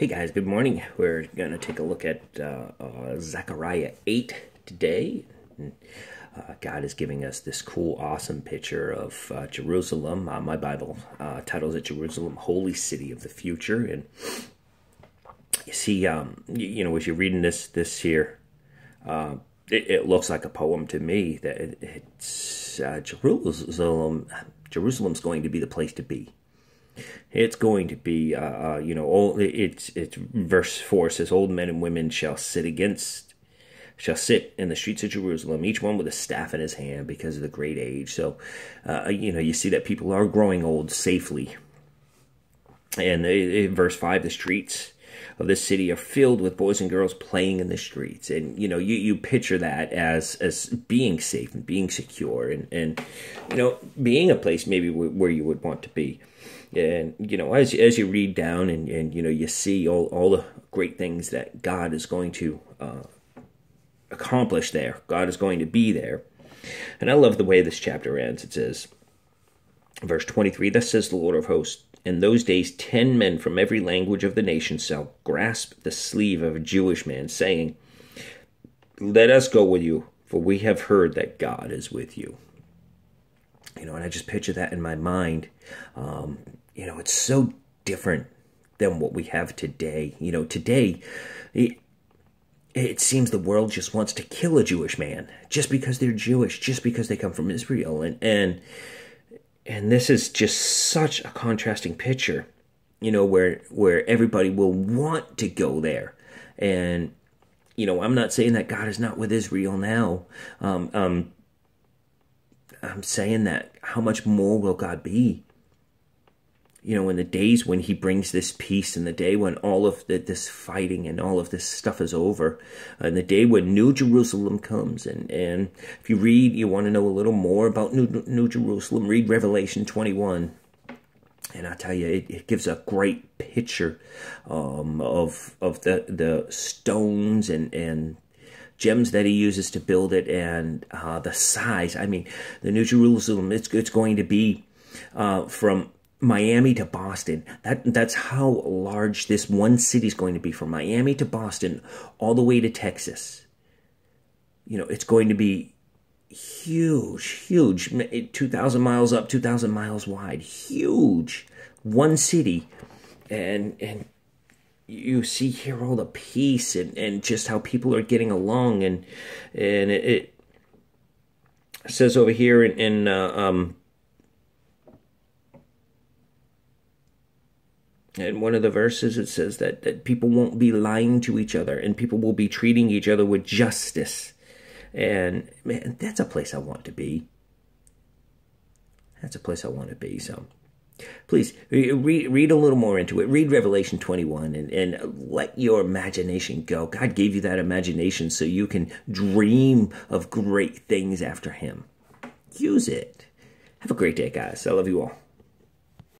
Hey guys, good morning. We're going to take a look at uh, uh, Zechariah 8 today. Uh, God is giving us this cool, awesome picture of uh, Jerusalem. Uh, my Bible uh, titles it Jerusalem, Holy City of the Future. And you see, um, you, you, know, as you're reading this, this here, it, it, looks like a poem to me that it, it's Jerusalem. Jerusalem's going to be the place to be it's going to be, uh, uh, you know, old, it's it's verse four says, "Old men and women shall sit against, shall sit in the streets of Jerusalem, each one with a staff in his hand, because of the great age." So, uh, you know, you see that people are growing old safely. And in verse five, the streets of this city are filled with boys and girls playing in the streets and you know you, you picture that as as being safe and being secure and and you know being a place maybe where you would want to be and you know as as you read down and and you know you see all all the great things that God is going to uh, accomplish there. God is going to be there, and I love the way this chapter ends. It says, verse twenty three. Thus says the Lord of hosts. In those days, ten men from every language of the nation shall grasp the sleeve of a Jewish man, saying, Let us go with you, for we have heard that God is with you. You know, and I just picture that in my mind. Um, you know, it's so different than what we have today. You know, today, it, it seems the world just wants to kill a Jewish man just because they're Jewish, just because they come from Israel, and and and this is just such a contrasting picture. You know, where where everybody will want to go there, and you know, I'm not saying that God is not with Israel now. Um, um, I'm saying that how much more will God be? You know, in the days when He brings this peace, and the day when all of the, this fighting and all of this stuff is over, and the day when New Jerusalem comes, and and if you read, you want to know a little more about New New Jerusalem, read Revelation 21. And I tell you, it, it gives a great picture um, of of the the stones and and gems that he uses to build it and uh, the size. I mean, the New Jerusalem, it's, it's going to be uh, from Miami to Boston. That That's how large this one city is going to be from Miami to Boston all the way to Texas. You know, it's going to be huge, huge. 2,000 miles up, 2,000 miles wide. Huge. One city. And, and you see here all the peace and, and just how people are getting along and and it, it says over here in, in uh, um in one of the verses it says that, that people won't be lying to each other and people will be treating each other with justice and man that's a place i want to be that's a place i want to be so Please read, read a little more into it. Read Revelation 21 and, and let your imagination go. God gave you that imagination so you can dream of great things after Him. Use it. Have a great day, guys. I love you all.